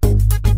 you